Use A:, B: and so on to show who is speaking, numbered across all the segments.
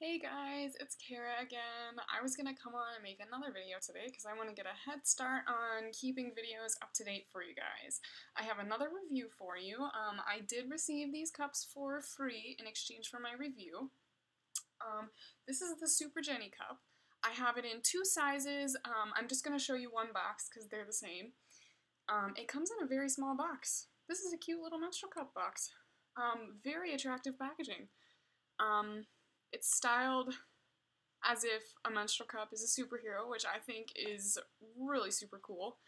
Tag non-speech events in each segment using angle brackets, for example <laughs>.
A: Hey guys, it's Kara again. I was gonna come on and make another video today because I want to get a head start on keeping videos up to date for you guys. I have another review for you. Um, I did receive these cups for free in exchange for my review. Um, this is the Super Jennie cup. I have it in two sizes. Um, I'm just gonna show you one box because they're the same. Um, it comes in a very small box. This is a cute little menstrual cup box. Um, very attractive packaging. Um, it's styled as if a menstrual cup is a superhero, which I think is really super cool.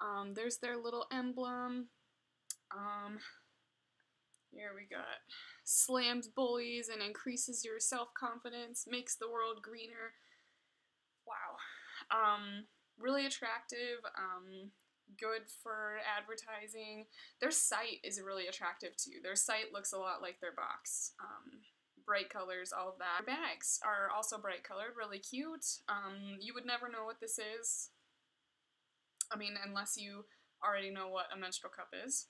A: Um, there's their little emblem. Um, here we got slams bullies and increases your self-confidence, makes the world greener. Wow. Um, really attractive, um, good for advertising. Their site is really attractive too. Their site looks a lot like their box. Um, bright colors, all of that. Bags are also bright colored, really cute. Um, you would never know what this is. I mean, unless you already know what a menstrual cup is.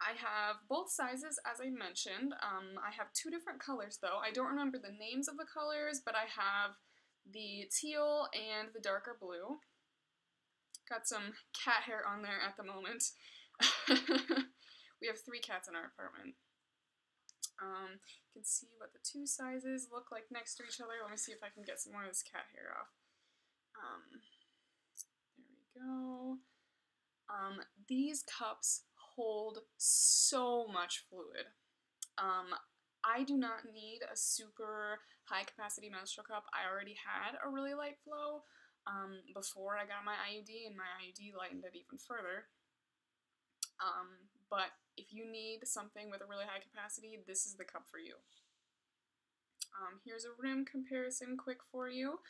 A: I have both sizes, as I mentioned. Um, I have two different colors, though. I don't remember the names of the colors, but I have the teal and the darker blue. Got some cat hair on there at the moment. <laughs> we have three cats in our apartment. Um, you can see what the two sizes look like next to each other. Let me see if I can get some more of this cat hair off. Um, there we go. Um, these cups hold so much fluid. Um, I do not need a super high capacity menstrual cup. I already had a really light flow um, before I got my IUD, and my IUD lightened it even further. Um, but if you need something with a really high capacity, this is the cup for you. Um, here's a rim comparison quick for you.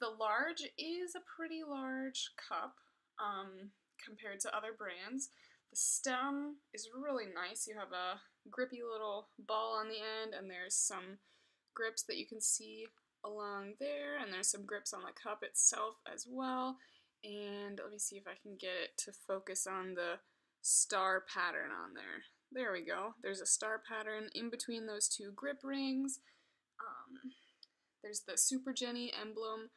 A: The large is a pretty large cup um, compared to other brands. The stem is really nice. You have a grippy little ball on the end and there's some grips that you can see along there and there's some grips on the cup itself as well. And let me see if I can get it to focus on the star pattern on there. There we go. There's a star pattern in between those two grip rings. Um, there's the Super Jennie emblem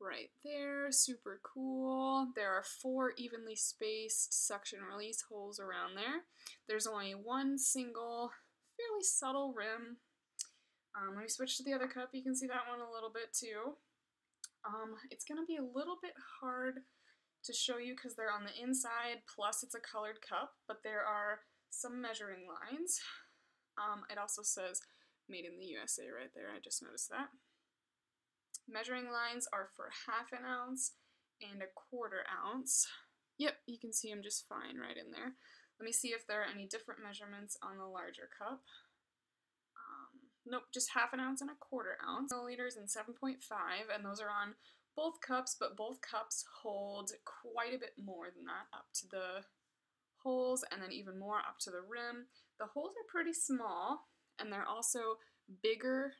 A: right there. Super cool. There are four evenly spaced suction release holes around there. There's only one single, fairly subtle rim. Um, let me switch to the other cup. You can see that one a little bit too. Um, it's going to be a little bit hard to show you because they're on the inside, plus it's a colored cup, but there are some measuring lines. Um, it also says made in the USA right there, I just noticed that. Measuring lines are for half an ounce and a quarter ounce. Yep, you can see them just fine right in there. Let me see if there are any different measurements on the larger cup. Um, nope, just half an ounce and a quarter ounce. Milliliters and 7.5, and those are on both cups, but both cups hold quite a bit more than that up to the holes and then even more up to the rim. The holes are pretty small and they're also bigger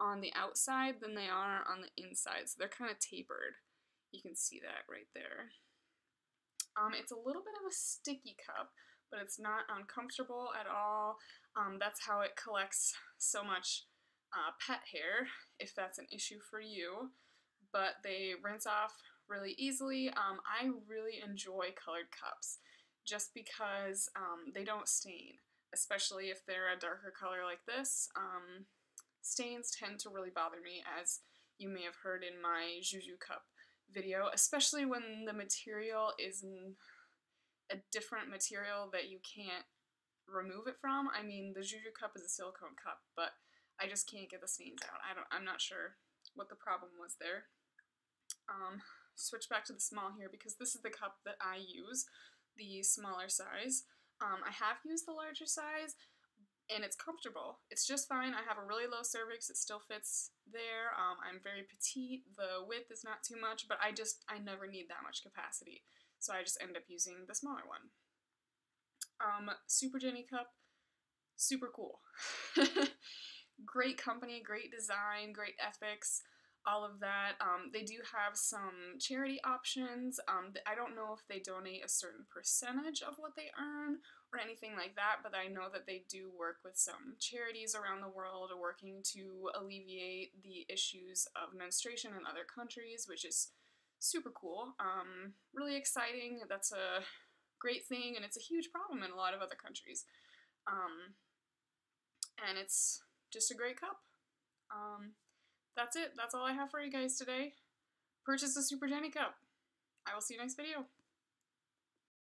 A: on the outside than they are on the inside, so they're kind of tapered. You can see that right there. Um, it's a little bit of a sticky cup, but it's not uncomfortable at all. Um, that's how it collects so much uh, pet hair, if that's an issue for you but they rinse off really easily. Um, I really enjoy colored cups just because um, they don't stain, especially if they're a darker color like this. Um, stains tend to really bother me, as you may have heard in my Juju cup video, especially when the material is a different material that you can't remove it from. I mean, the Juju cup is a silicone cup, but I just can't get the stains out. I don't. I'm not sure what the problem was there um, switch back to the small here because this is the cup that I use, the smaller size. Um, I have used the larger size and it's comfortable. It's just fine. I have a really low cervix. It still fits there. Um, I'm very petite. The width is not too much, but I just, I never need that much capacity. So I just end up using the smaller one. Um, Super Jennie Cup, super cool. <laughs> great company, great design, great ethics all of that. Um, they do have some charity options. Um, I don't know if they donate a certain percentage of what they earn or anything like that, but I know that they do work with some charities around the world working to alleviate the issues of menstruation in other countries, which is super cool. Um, really exciting. That's a great thing, and it's a huge problem in a lot of other countries. Um, and it's just a great cup. That's it. That's all I have for you guys today. Purchase a Super Jennie cup. I will see you next video.